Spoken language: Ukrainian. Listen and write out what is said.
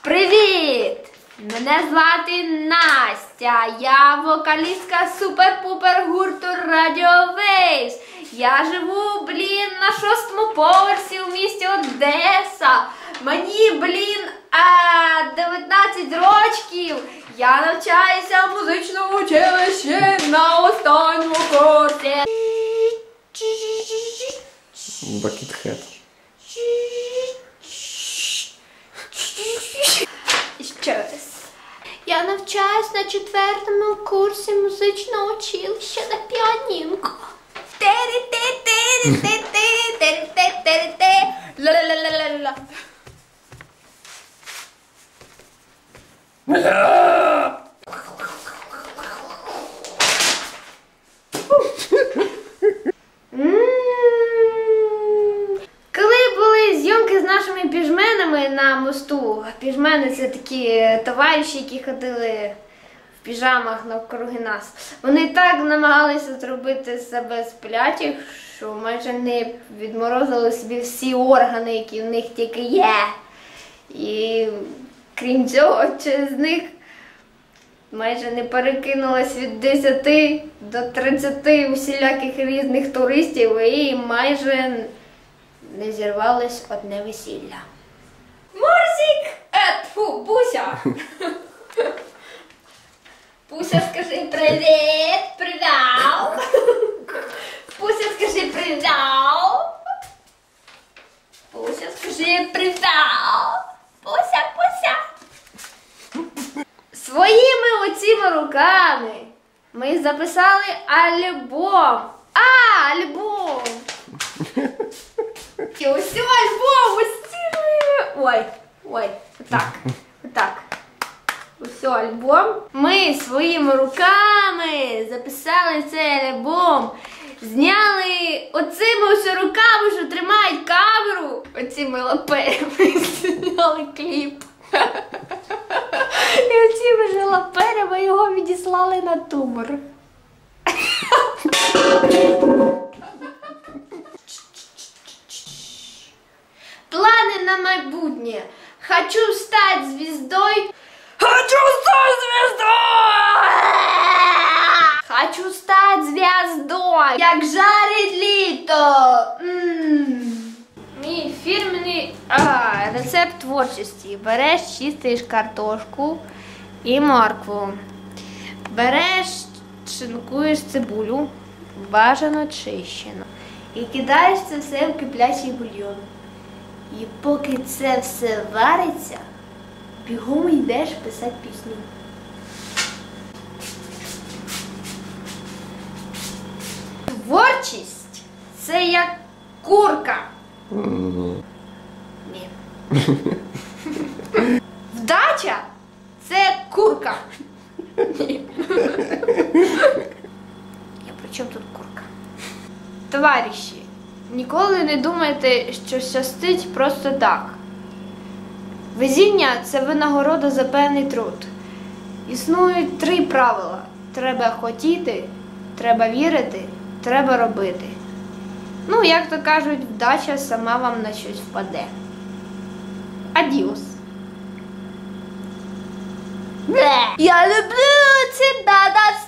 Привіт! Мене звати Настя. Я вокалістка супер-пупер гурту Radio Waves. Я живу, блін, на шостому поверсі у місті Одеса. Мені, блін, а, 19 років. Я навчаюся в музичному училищі на останньому курсі. Бакітхед. навчаюсь на четвертому курсі музичного училища на піанінку. Тери-ти-тери-ти-ти-тери-ти-тери-ти. Ла-ла-ла-ла-ла. Піжменами на мосту, піжмени це такі товариші, які ходили в піжамах навкруги нас. Вони так намагалися зробити з себе сплячих, що майже не відморозили собі всі органи, які в них тільки є. І крім цього, через них майже не перекинулось від 10 до 30 усіляких різних туристів і майже не зірвалось одне весілля. Мурзик! Е, тьфу, Буся! Буся, скажи привіт! Привіт! Буся, скажи привіт! Буся, скажи привіт! Буся, Буся! Своїми оціми руками ми записали альбом. А, альбом! І ось альбом, ось цілий. Ой, ой, отак, отак. Альбом. Ми своїми руками записали цей альбом. Зняли оцими ось руками, що тримають камеру. Оціми лаперами зняли кліп. І оціми ж лаперами його відіслали на тумор. Планы на майбутнє. Хочу стать звездой. Хочу стать звездой! Хочу стать звездой, як жарить літо. М. Мій фірменний а, рецепт творчості. Береш, чистиш картошку і моркву. Береш, шинкуєш цибулю, бажано чищену. І кидаєш це все в киплячий бульйон. І поки це все вариться, бігом йдеш писати пісню. Творчість це як курка. Ні. Вдача це курка. Ні. Я при чому тут курка? Товариші, ніколи не думайте, що щастить просто так. Везіння це винагорода за певний труд. Існують три правила: треба хотіти, треба вірити, треба робити. Ну, як то кажуть, вдача сама вам на щось впаде. Адіос. Я люблю слез.